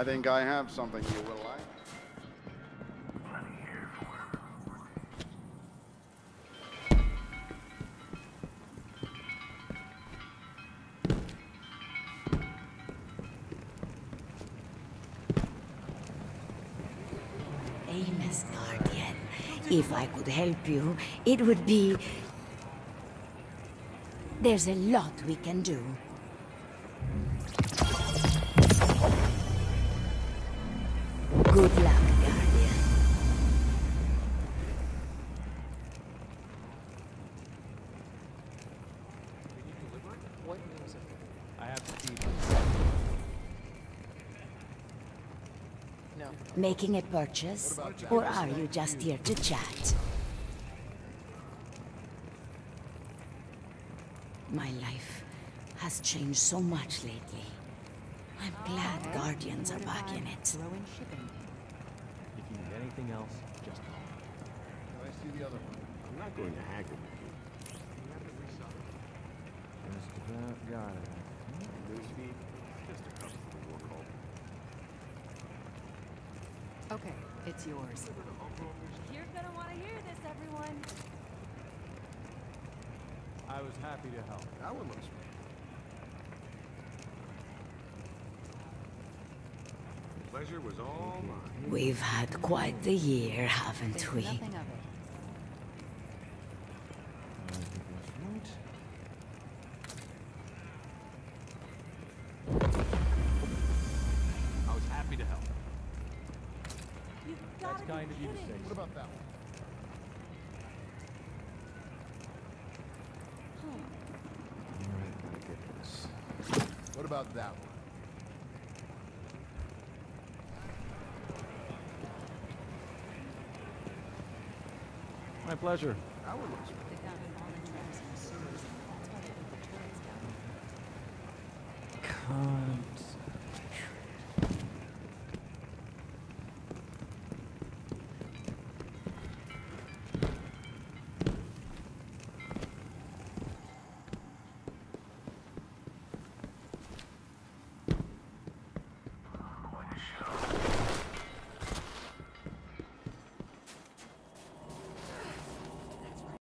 I think I have something you will like. Guardian, if I could help you, it would be... There's a lot we can do. Good luck, Guardian. Making a purchase? Or are you just here to chat? My life has changed so much lately. I'm glad Guardians are back in it. Throwing shipping. If you need anything else, just call. I see the other one. I'm not going to haggle with you. Just about got it. Newsfeed, just a couple for the war call. Okay, it's yours. You're gonna want to hear this, everyone. I was happy to help. That one looks pleasure was all mine. We've had quite the year, haven't we? nothing of it. I think that's right. I was happy to help. You've That's gotta be kind of you to kidding. say. What about that one? Alright, gotta get this. What about that one? My pleasure.